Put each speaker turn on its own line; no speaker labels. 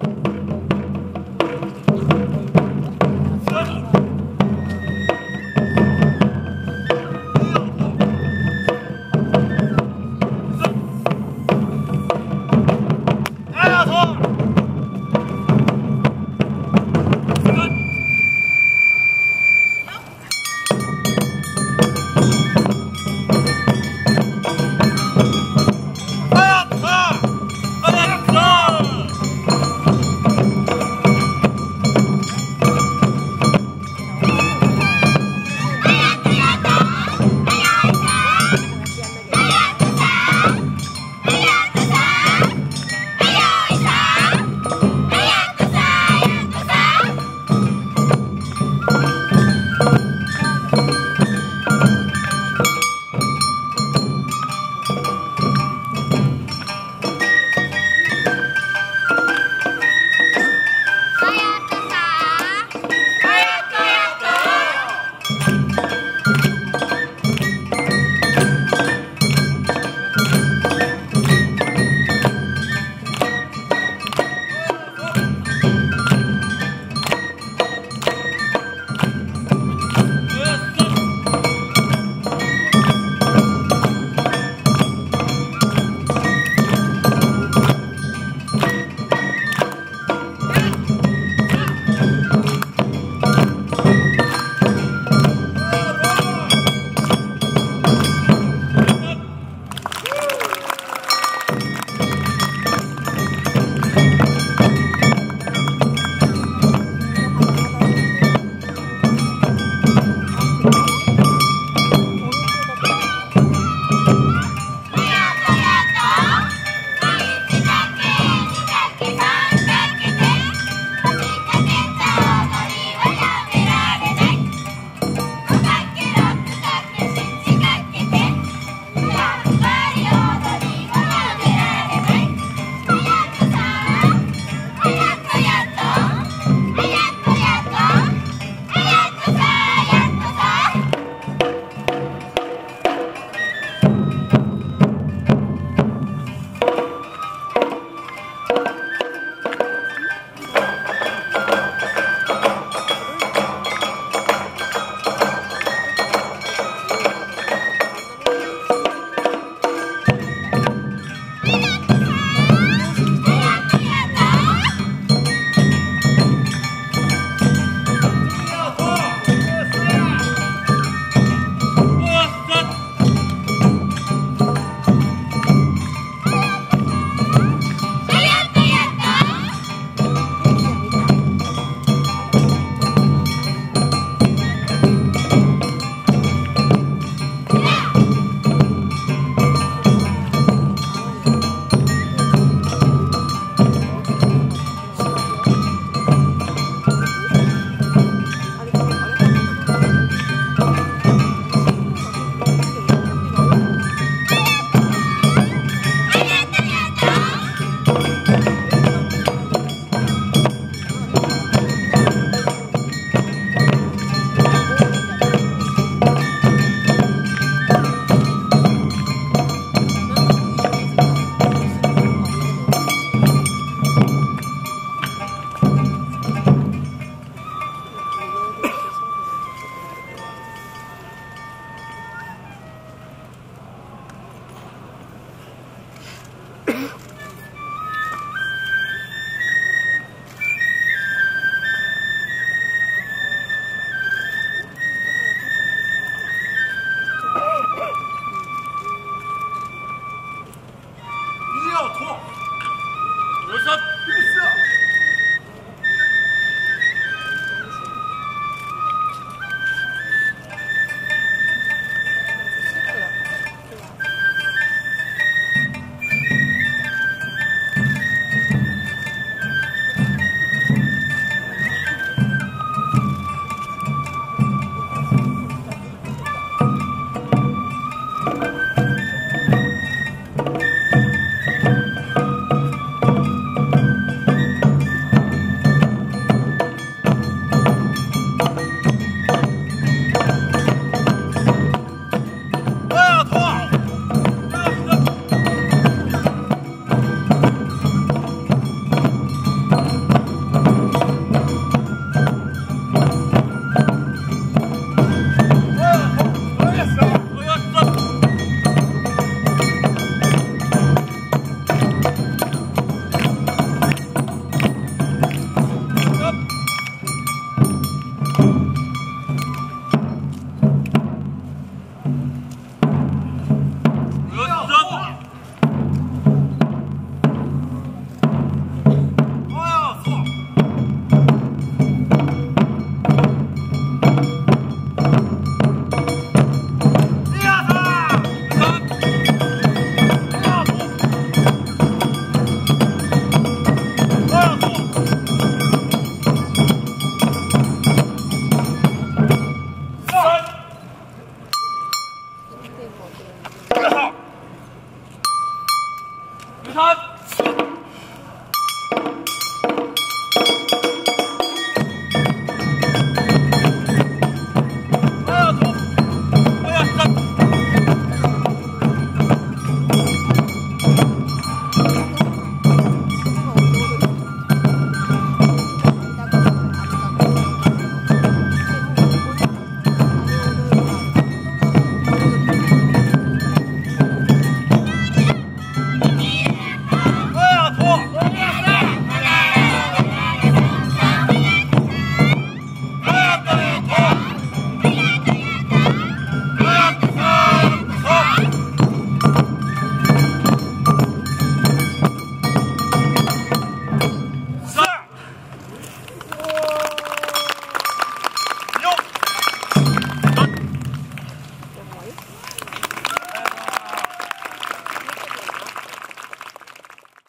Thank you.
가! 어.
ครับ